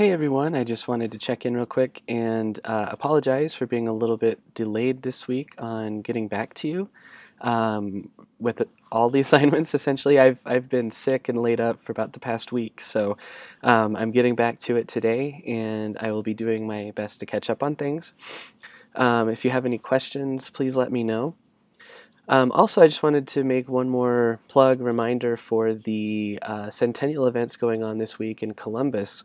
Hey everyone, I just wanted to check in real quick and uh, apologize for being a little bit delayed this week on getting back to you. Um, with all the assignments, essentially, I've, I've been sick and laid up for about the past week, so um, I'm getting back to it today and I will be doing my best to catch up on things. Um, if you have any questions, please let me know. Um, also, I just wanted to make one more plug reminder for the uh, Centennial events going on this week in Columbus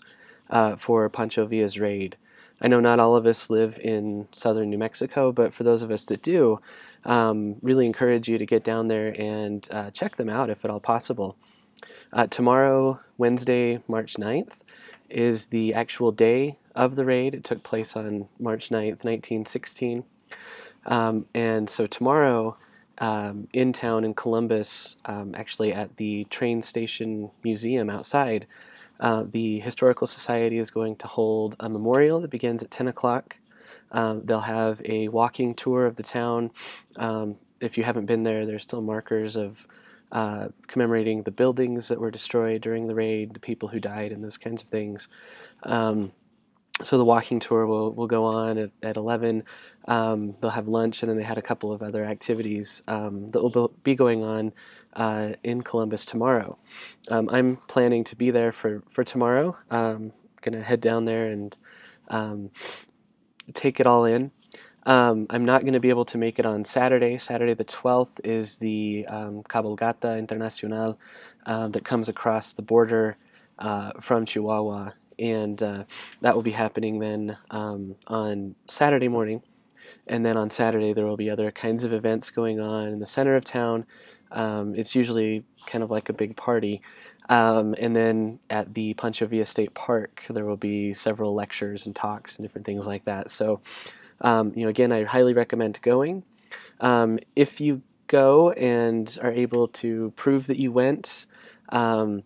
uh, for Pancho Villa's raid. I know not all of us live in southern New Mexico, but for those of us that do, um, really encourage you to get down there and uh, check them out if at all possible. Uh, tomorrow, Wednesday, March 9th, is the actual day of the raid. It took place on March 9th, 1916. Um, and so tomorrow, um, in town in Columbus, um, actually at the train station museum outside, uh, the Historical Society is going to hold a memorial that begins at 10 o'clock. Um, they'll have a walking tour of the town. Um, if you haven't been there, there's still markers of uh, commemorating the buildings that were destroyed during the raid, the people who died, and those kinds of things. Um, so the walking tour will, will go on at, at 11. Um, they'll have lunch, and then they had a couple of other activities um, that will be going on uh, in Columbus tomorrow. Um, I'm planning to be there for, for tomorrow. Um, gonna head down there and um, take it all in. Um, I'm not going to be able to make it on Saturday. Saturday the 12th is the Cabalgata Internacional um, that comes across the border uh, from Chihuahua, and uh, that will be happening then um, on Saturday morning. And then on Saturday, there will be other kinds of events going on in the center of town um, it's usually kind of like a big party. Um, and then at the Pancho Villa State Park, there will be several lectures and talks and different things like that. So, um, you know, again, I highly recommend going. Um, if you go and are able to prove that you went, um,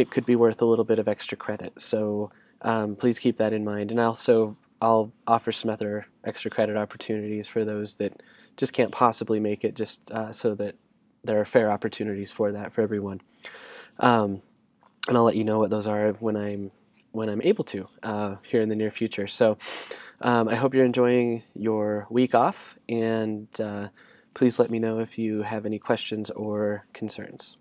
it could be worth a little bit of extra credit. So um, please keep that in mind. And also, I'll offer some other extra credit opportunities for those that just can't possibly make it, just uh, so that there are fair opportunities for that for everyone. Um, and I'll let you know what those are when I'm when I'm able to uh, here in the near future. So um, I hope you're enjoying your week off, and uh, please let me know if you have any questions or concerns.